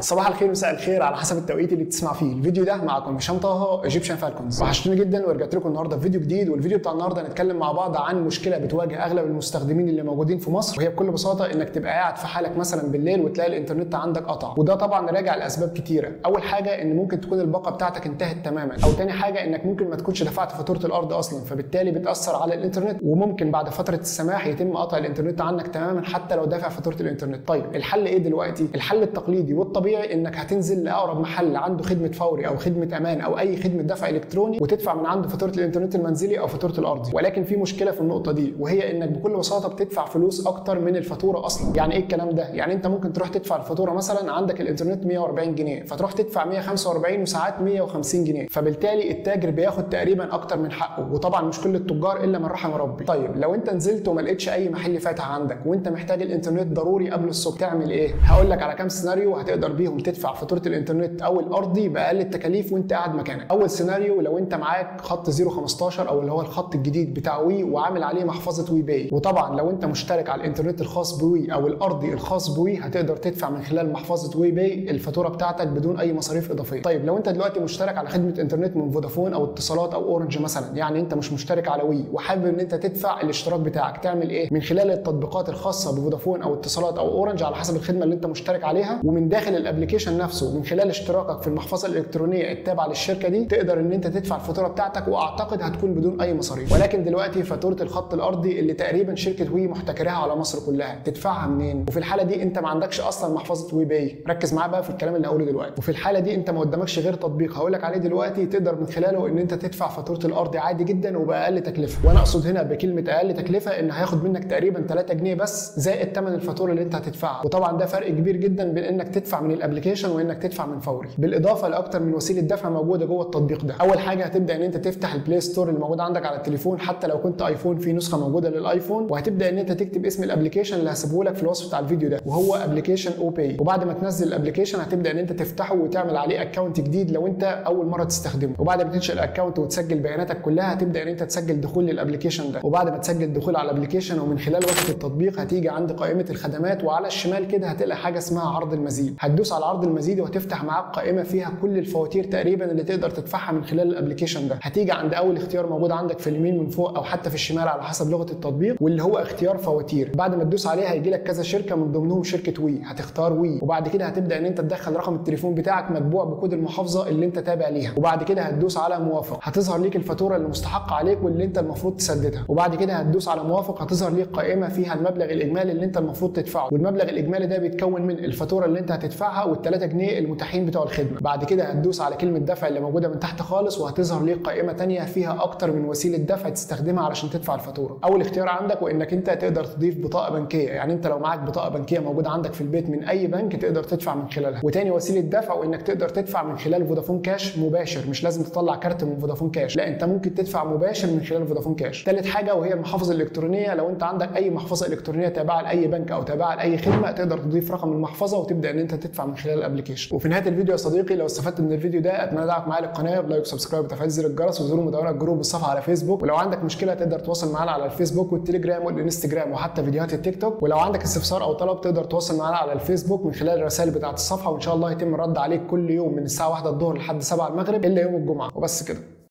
صباح الخير ومساء الخير على حسب التوقيت اللي بتسمع فيه. الفيديو ده معكم هشام طه Egyptian Falcons وحشتوني جدا ورجعت لكم النهارده في فيديو جديد. والفيديو بتاع النهارده هنتكلم مع بعض عن مشكلة بتواجه أغلب المستخدمين اللي موجودين في مصر. وهي بكل بساطة إنك تبقى قاعد في حالك مثلا بالليل وتلاقي الإنترنت عندك قطع. وده طبعا راجع لأسباب كتيرة. أول حاجة إن ممكن تكون الباقة بتاعتك انتهت تماما. أو تاني حاجة إنك ممكن ما تكونش دفعت فاتورة الأرض أصلا. فبالتالي بتأثر على الإنترنت. وممكن بعد فترة السماح يتم قطع الإنترنت عنك تماما حتى لو دافع فاتورة الإنترنت. طيب الحل إيه دلوقتي؟ الحل التقليدي والطبيعي. إنك هتنزل لأقرب محل عنده خدمة فوري أو خدمة أمان أو أي خدمة دفع إلكتروني وتدفع من عنده فاتورة الإنترنت المنزلي أو فاتورة الأرضي. ولكن في مشكلة في النقطة دي وهي إنك بكل بساطة بتدفع فلوس أكتر من الفاتورة أصلا. يعني إيه الكلام ده؟ يعني أنت ممكن تروح تدفع الفاتورة مثلا عندك الإنترنت 140 جنيه فتروح تدفع 145 وساعات 150 جنيه. فبالتالي التاجر بياخد تقريبا أكتر من حقه وطبعا مش كل التجار إلا من رحم ربي. طيب لو أنت نزلت وما لقيتش أي محل فاتح عندك وأنت محتاج الإنترنت ضروري قبل الصبح تعمل إيه؟ هقول لك على كام سيناريو هتقدر بيهم تدفع فاتورة الإنترنت أو الأرضي بأقل التكاليف وأنت قاعد مكانك. أول سيناريو لو أنت معاك خط 015 أو اللي هو الخط الجديد بتاع وي وعامل عليه محفظة WE Pay. وطبعا لو أنت مشترك على الإنترنت الخاص بوي أو الأرضي الخاص بوي هتقدر تدفع من خلال محفظة WE Pay الفاتورة بتاعتك بدون أي مصاريف إضافية. طيب لو أنت دلوقتي مشترك على خدمة إنترنت من فودافون أو اتصالات أو أورنج مثلا يعني أنت مش مشترك على وي وحابب إن أنت تدفع الاشتراك بتاعك تعمل إيه؟ من خلال التطبيقات الخاصة بفودافون أو اتصالات أو أورنج على حسب الخدمة اللي أنت مشترك عليها ومن داخل ال application نفسه من خلال اشتراكك في المحفظة الإلكترونية التابعة للشركة دي تقدر إن أنت تدفع الفاتورة بتاعتك وأعتقد هتكون بدون أي مصاريف. ولكن دلوقتي فاتورة الخط الأرضي اللي تقريبا شركة وي محتكراها على مصر كلها تدفعها منين؟ وفي الحالة دي أنت ما عندكش أصلا محفظة WE Pay. ركز معايا بقى في الكلام اللي هقوله دلوقتي. وفي الحالة دي أنت ما قدامكش غير تطبيق. هقول لك عليه دلوقتي تقدر من خلاله إن أنت تدفع فاتورة الأرض عادي جدا وبأقل تكلفة. وأنا أقصد هنا بكلمة أقل تكلفة إن هياخد منك تقريبا 3 جنيه بس زائد ثمن الفاتورة اللي أنت هتدفعها. وطبعا ده فرق كبير جدا بين إنك تدفع من ال application وانك تدفع من فوري. بالاضافه لاكتر من وسيله دفع موجوده جوه التطبيق ده. اول حاجة هتبدا ان انت تفتح ال Play Store اللي موجود عندك على التليفون حتى لو كنت ايفون في نسخه موجوده للايفون. وهتبدا ان انت تكتب اسم ال application اللي هسيبه لك في الوصف بتاع الفيديو ده وهو application OPay وبعد ما تنزل ال application هتبدا ان انت تفتحه وتعمل عليه account جديد لو انت اول مره تستخدمه. وبعد ما تنشئ ال account وتسجل بياناتك كلها هتبدا ان انت تسجل دخول لل application ده. وبعد ما تسجل دخول على ال application ومن خلال وصف التطبيق هتيجي عند قائمة الخدمات وعلى الشمال كده هتلاقي حاجة اسمها عرض المزيد. هتدوس على عرض المزيد وهتفتح معاك قائمة فيها كل الفواتير تقريبا اللي تقدر تدفعها من خلال ال application ده. هتيجي عند أول اختيار موجود عندك في اليمين من فوق أو حتى في الشمال على حسب لغة التطبيق واللي هو اختيار فواتير. بعد ما تدوس عليها هيجي لك كذا شركة من ضمنهم شركة وي هتختار وي وبعد كده هتبدأ إن أنت تدخل رقم التليفون بتاعك متبوع بكود المحافظة اللي أنت تابع ليها. وبعد كده هتدوس على موافق. هتظهر ليك الفاتورة اللي مستحقه عليك واللي أنت المفروض تسددها. وبعد كده هتدوس على موافق. هتظهر ليك قائمة فيها المبلغ الإجمالي اللي أنت المفروض تدفعه. والمبلغ الإجمالي ده بيتكون من الفاتورة اللي أنت هتدفعها وال3 جنيه المتاحين بتوع الخدمة. بعد كده هتدوس على كلمة دفع اللي موجودة من تحت خالص وهتظهر ليك قائمة ثانية فيها أكتر من وسيلة دفع تستخدمها علشان تدفع الفاتورة. أول اختيار عندك وإنك أنت تقدر تضيف بطاقة بنكية. يعني أنت لو معاك بطاقة بنكية موجودة عندك في البيت من أي بنك تقدر تدفع من خلالها. وتاني وسيلة دفع وإنك تقدر تدفع من خلال فودافون كاش مباشر. مش لازم تطلع كارت من فودافون كاش. لا أنت ممكن تدفع مباشر من خلال فودافون كاش. ثالث حاجة وهي المحافظه الإلكترونية. لو أنت عندك أي محفظه إلكترونية تابعة لأي بنك أو تابعة لأي خدمة تقدر تضيف رقم المحفظه وتبدأ إن أنت تدفع من خلال ال application وفي نهاية الفيديو يا صديقي لو استفدت من الفيديو ده أتمنى دعمك معايا للقناه ب like و subscribe وتفعيل زر الجرس وزوروا مدونة group الصفحه على فيسبوك. ولو عندك مشكلة تقدر تتواصل معانا على الفيسبوك والتليجرام والإنستجرام وحتى فيديوهات التيك توك. ولو عندك استفسار أو طلب تقدر تتواصل معانا على الفيسبوك من خلال الرسائل بتاعة الصفحة. وإن شاء الله يتم الرد عليك كل يوم من الساعة 1 الظهر لحد 7 المغرب إلا يوم الجمعة. وبس كده.